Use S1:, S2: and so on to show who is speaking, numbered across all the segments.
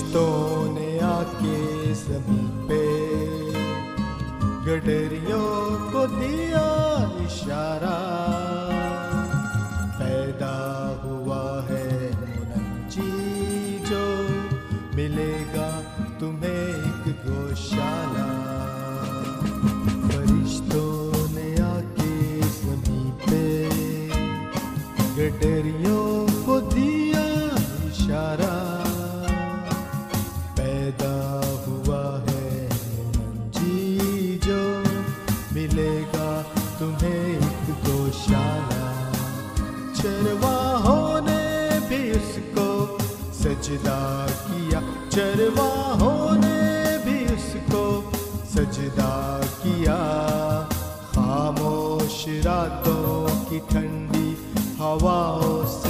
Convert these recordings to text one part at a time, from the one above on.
S1: फरिश्तों ने आके ज़मीन पे गडरियों को दिया इशारा। पैदा हुआ है मुनजी जो मिलेगा तुम्हें एक गौशाला। फरिश्तों ने आके ज़मीन पे गडरियों चरवाहों ने भी उसको सजदा किया। खामोश रातों की ठंडी हवाओं से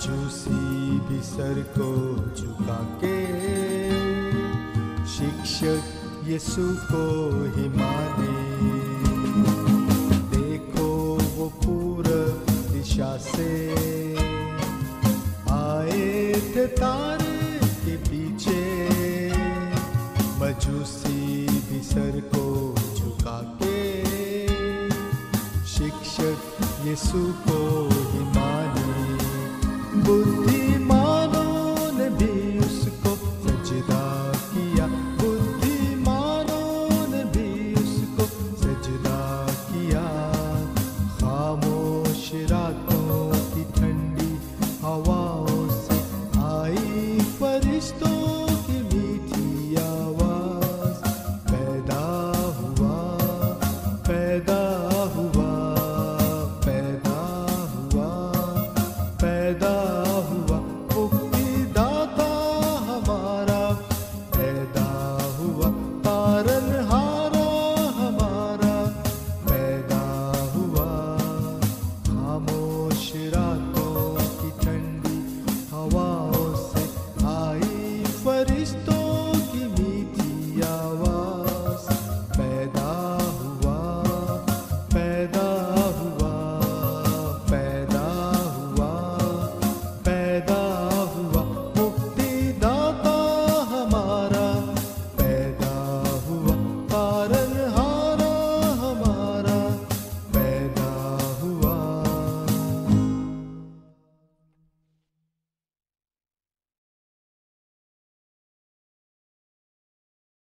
S1: मजूसी भी सर को झुका के। शिक्षक यीशु को ही माने देखो वो पूरब दिशा से। आए थे तारे के पीछे। मजूसी भी सर को झुका के। शिक्षक यीशु को बुद्धिमानों ने भी उसको सजदा किया। बुद्धिमानों ने भी उसको सजदा किया। खामोश की ठंडी हवाओं से आई फरिश्तों